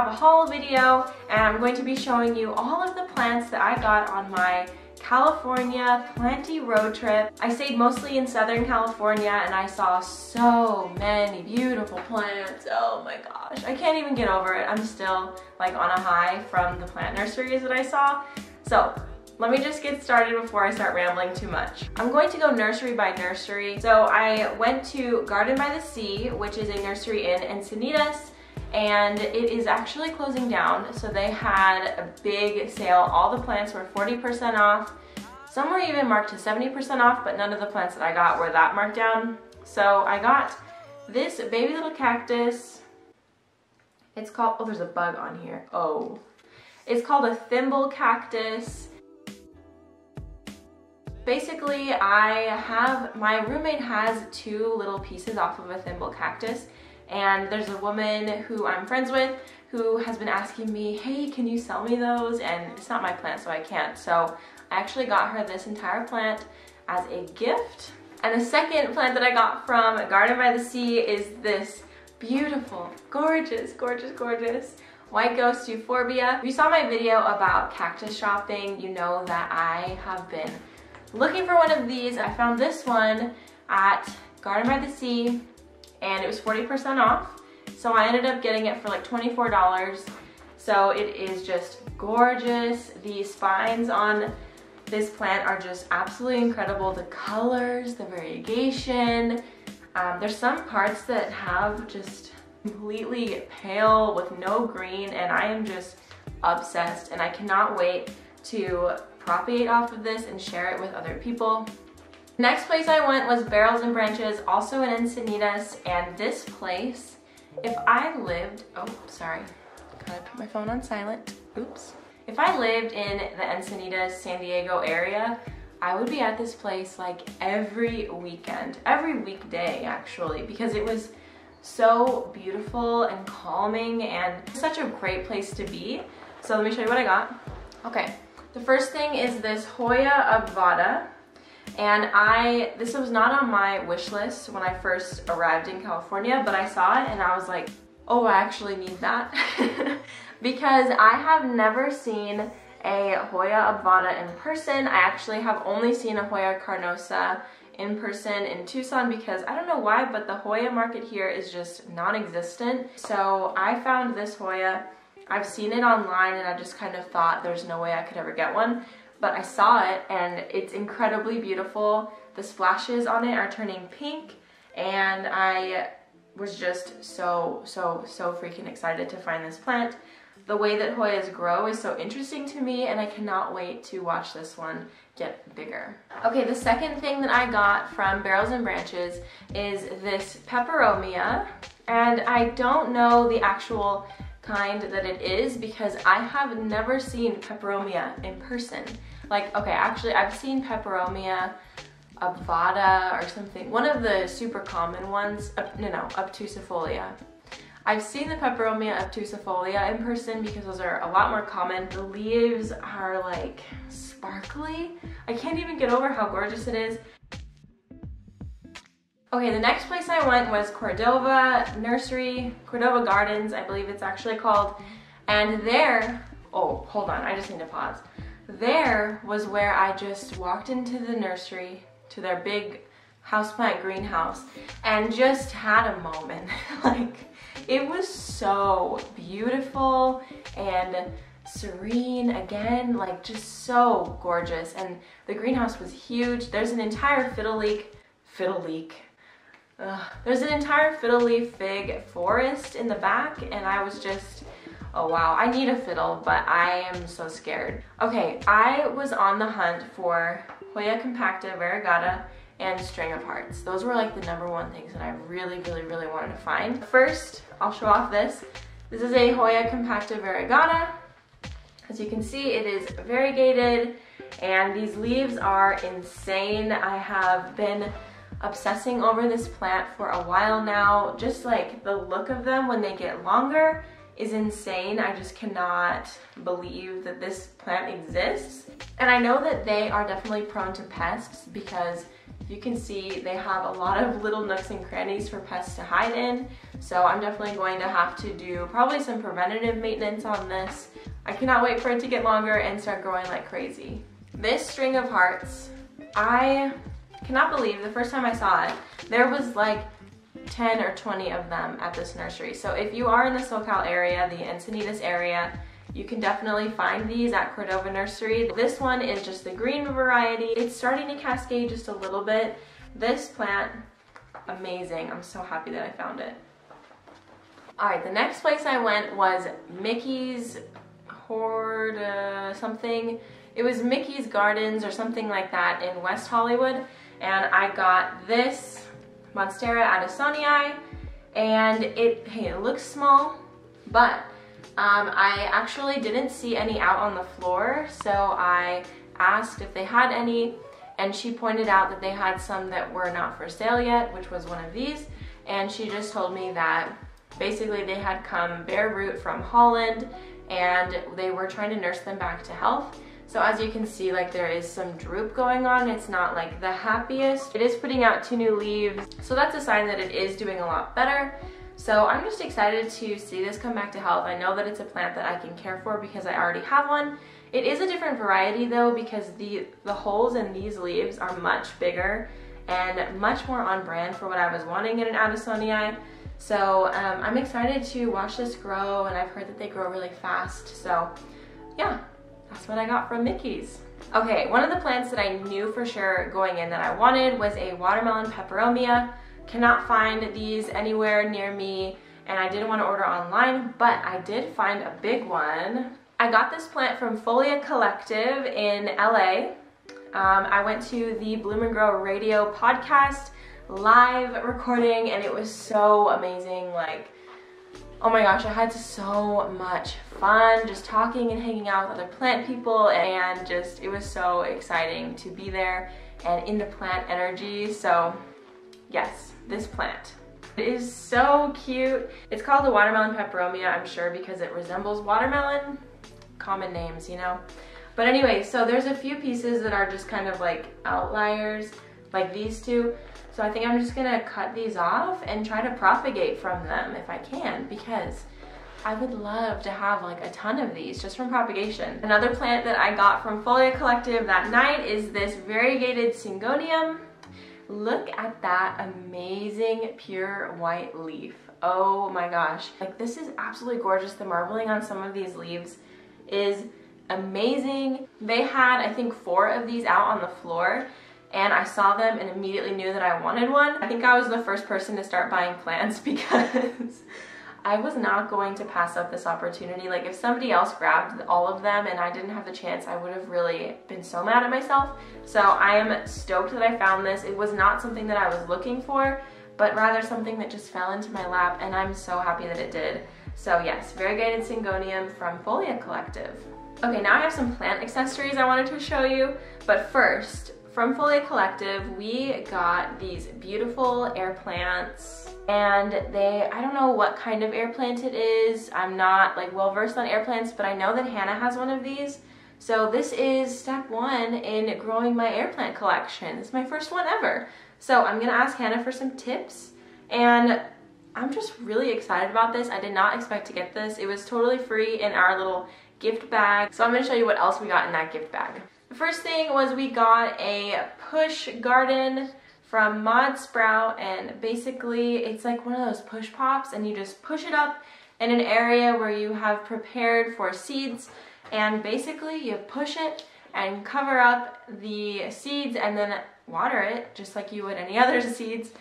have a haul video and I'm going to be showing you all of the plants that I got on my California planty road trip. I stayed mostly in Southern California and I saw so many beautiful plants. Oh my gosh, I can't even get over it. I'm still like on a high from the plant nurseries that I saw. So let me just get started before I start rambling too much. I'm going to go nursery by nursery. So I went to Garden by the Sea, which is a nursery in Encinitas, and it is actually closing down. So they had a big sale. All the plants were 40% off. Some were even marked to 70% off, but none of the plants that I got were that marked down. So I got this baby little cactus. It's called, oh, there's a bug on here. Oh. It's called a thimble cactus. Basically, I have, my roommate has two little pieces off of a thimble cactus and there's a woman who I'm friends with who has been asking me, hey, can you sell me those? And it's not my plant, so I can't. So I actually got her this entire plant as a gift. And the second plant that I got from Garden by the Sea is this beautiful, gorgeous, gorgeous, gorgeous White Ghost Euphorbia. If you saw my video about cactus shopping, you know that I have been looking for one of these. I found this one at Garden by the Sea and it was 40% off. So I ended up getting it for like $24. So it is just gorgeous. The spines on this plant are just absolutely incredible. The colors, the variegation. Um, there's some parts that have just completely pale with no green and I am just obsessed and I cannot wait to propagate off of this and share it with other people. Next place I went was Barrels and Branches, also in Encinitas, and this place, if I lived, oh, sorry, gotta put my phone on silent, oops. If I lived in the Encinitas, San Diego area, I would be at this place like every weekend, every weekday actually, because it was so beautiful and calming and such a great place to be. So let me show you what I got. Okay, the first thing is this Hoya obovata. And I, this was not on my wish list when I first arrived in California, but I saw it and I was like, oh, I actually need that. because I have never seen a Hoya obovata in person. I actually have only seen a Hoya carnosa in person in Tucson because I don't know why, but the Hoya market here is just non-existent. So I found this Hoya. I've seen it online and I just kind of thought there's no way I could ever get one but I saw it and it's incredibly beautiful. The splashes on it are turning pink and I was just so, so, so freaking excited to find this plant. The way that Hoyas grow is so interesting to me and I cannot wait to watch this one get bigger. Okay, the second thing that I got from Barrels and Branches is this peperomia and I don't know the actual kind that it is because I have never seen peperomia in person. Like, okay, actually I've seen peperomia obvata or something. One of the super common ones, uh, no, no, obtusifolia. I've seen the peperomia obtusifolia in person because those are a lot more common. The leaves are like sparkly. I can't even get over how gorgeous it is. Okay, the next place I went was Cordova Nursery, Cordova Gardens, I believe it's actually called. And there, oh, hold on, I just need to pause. There was where I just walked into the nursery, to their big houseplant greenhouse, and just had a moment. like, it was so beautiful and serene again, like just so gorgeous. And the greenhouse was huge. There's an entire fiddle leek, fiddle leek, Ugh. There's an entire fiddle leaf fig forest in the back and I was just, oh wow, I need a fiddle, but I am so scared. Okay, I was on the hunt for Hoya compacta variegata and string of hearts. Those were like the number one things that I really, really, really wanted to find. First, I'll show off this. This is a Hoya compacta variegata. As you can see, it is variegated and these leaves are insane. I have been obsessing over this plant for a while now. Just like the look of them when they get longer is insane. I just cannot believe that this plant exists. And I know that they are definitely prone to pests because you can see they have a lot of little nooks and crannies for pests to hide in. So I'm definitely going to have to do probably some preventative maintenance on this. I cannot wait for it to get longer and start growing like crazy. This string of hearts, I cannot believe the first time I saw it, there was like 10 or 20 of them at this nursery. So if you are in the SoCal area, the Encinitas area, you can definitely find these at Cordova Nursery. This one is just the green variety. It's starting to cascade just a little bit. This plant, amazing. I'm so happy that I found it. All right, the next place I went was Mickey's Hoard uh, something. It was Mickey's Gardens or something like that in West Hollywood. And I got this Monstera adansonii and it, hey, it looks small, but um, I actually didn't see any out on the floor, so I asked if they had any, and she pointed out that they had some that were not for sale yet, which was one of these, and she just told me that basically they had come bare root from Holland, and they were trying to nurse them back to health. So as you can see, like there is some droop going on. It's not like the happiest. It is putting out two new leaves. So that's a sign that it is doing a lot better. So I'm just excited to see this come back to health. I know that it's a plant that I can care for because I already have one. It is a different variety though because the, the holes in these leaves are much bigger and much more on brand for what I was wanting in an Adansonii. So um, I'm excited to watch this grow and I've heard that they grow really fast. So yeah, that's what I got from Mickey's. Okay, one of the plants that I knew for sure going in that I wanted was a watermelon peperomia. Cannot find these anywhere near me and I didn't want to order online, but I did find a big one. I got this plant from Folia Collective in LA. Um, I went to the Bloom and Grow radio podcast live recording and it was so amazing. Like, oh my gosh, I had so much fun just talking and hanging out with other plant people and just, it was so exciting to be there and in the plant energy. So yes, this plant. It is so cute. It's called the watermelon peperomia, I'm sure, because it resembles watermelon. Common names, you know? But anyway, so there's a few pieces that are just kind of like outliers, like these two. So I think I'm just gonna cut these off and try to propagate from them if I can, because I would love to have like a ton of these just from propagation. Another plant that I got from Folia Collective that night is this variegated syngonium. Look at that amazing pure white leaf. Oh my gosh. Like this is absolutely gorgeous. The marbling on some of these leaves is amazing. They had, I think, four of these out on the floor and I saw them and immediately knew that I wanted one. I think I was the first person to start buying plants because I was not going to pass up this opportunity. Like if somebody else grabbed all of them and I didn't have the chance, I would have really been so mad at myself. So I am stoked that I found this. It was not something that I was looking for, but rather something that just fell into my lap and I'm so happy that it did. So yes, variegated syngonium from Folia Collective. Okay, now I have some plant accessories I wanted to show you, but first, from Folia Collective, we got these beautiful air plants and they, I don't know what kind of air plant it is. I'm not like well versed on air plants, but I know that Hannah has one of these. So this is step one in growing my air plant collection. It's my first one ever. So I'm gonna ask Hannah for some tips and I'm just really excited about this. I did not expect to get this. It was totally free in our little gift bag. So I'm gonna show you what else we got in that gift bag. The first thing was we got a push garden from Mod Sprout and basically it's like one of those push pops and you just push it up in an area where you have prepared for seeds and basically you push it and cover up the seeds and then water it just like you would any other seeds.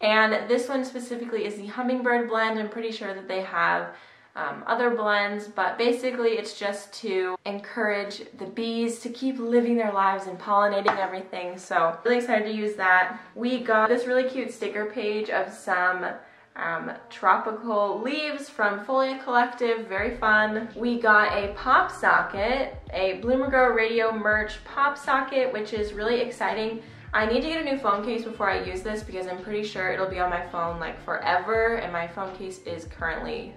And this one specifically is the hummingbird blend. I'm pretty sure that they have um, other blends, but basically it's just to encourage the bees to keep living their lives and pollinating everything. So really excited to use that. We got this really cute sticker page of some um, tropical leaves from Folia Collective, very fun. We got a pop socket, a Bloom and Grow Radio merch pop socket, which is really exciting. I need to get a new phone case before I use this because I'm pretty sure it'll be on my phone like forever and my phone case is currently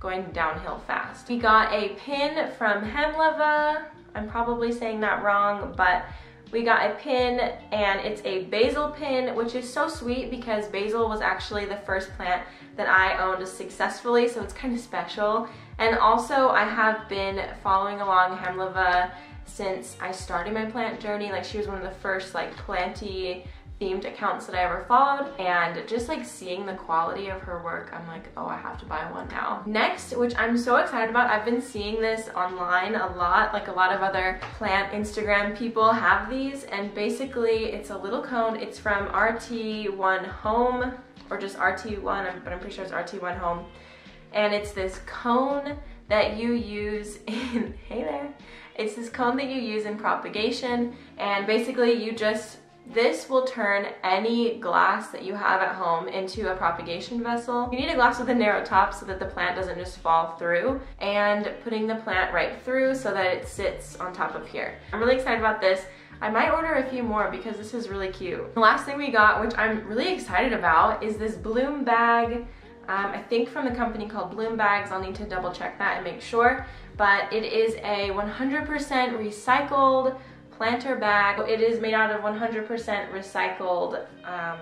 going downhill fast. We got a pin from Hemleva. I'm probably saying that wrong, but we got a pin and it's a basil pin, which is so sweet because basil was actually the first plant that I owned successfully, so it's kind of special. And also I have been following along Hemleva since I started my plant journey. Like she was one of the first like planty themed accounts that I ever followed and just like seeing the quality of her work I'm like oh I have to buy one now. Next which I'm so excited about I've been seeing this online a lot like a lot of other plant Instagram people have these and basically it's a little cone it's from RT1 Home or just RT1 but I'm pretty sure it's RT1 Home and it's this cone that you use in hey there it's this cone that you use in propagation and basically you just this will turn any glass that you have at home into a propagation vessel. You need a glass with a narrow top so that the plant doesn't just fall through and putting the plant right through so that it sits on top of here. I'm really excited about this. I might order a few more because this is really cute. The last thing we got, which I'm really excited about, is this bloom bag. Um, I think from the company called Bloom Bags. I'll need to double check that and make sure. But it is a 100% recycled planter bag. It is made out of 100% recycled um,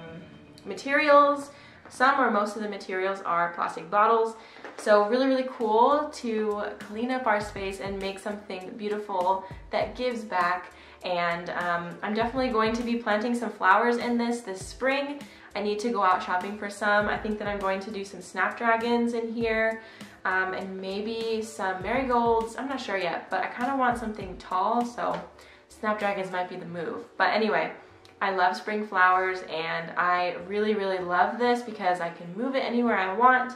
materials. Some or most of the materials are plastic bottles. So really, really cool to clean up our space and make something beautiful that gives back. And um, I'm definitely going to be planting some flowers in this this spring. I need to go out shopping for some. I think that I'm going to do some snapdragons in here um, and maybe some marigolds. I'm not sure yet, but I kind of want something tall, so snapdragons might be the move. But anyway, I love spring flowers and I really, really love this because I can move it anywhere I want,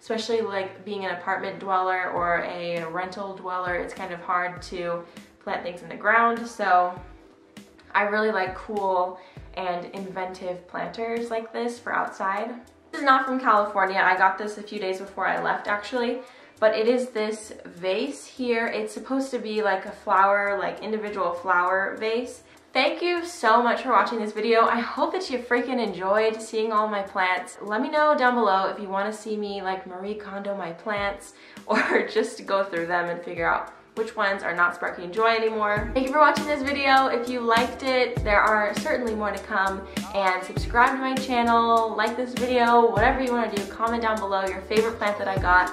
especially like being an apartment dweller or a rental dweller. It's kind of hard to plant things in the ground. So I really like cool and inventive planters like this for outside. This is not from California. I got this a few days before I left actually but it is this vase here. It's supposed to be like a flower, like individual flower vase. Thank you so much for watching this video. I hope that you freaking enjoyed seeing all my plants. Let me know down below if you want to see me like Marie Kondo my plants or just go through them and figure out which ones are not sparking joy anymore. Thank you for watching this video. If you liked it, there are certainly more to come. And subscribe to my channel, like this video, whatever you want to do, comment down below your favorite plant that I got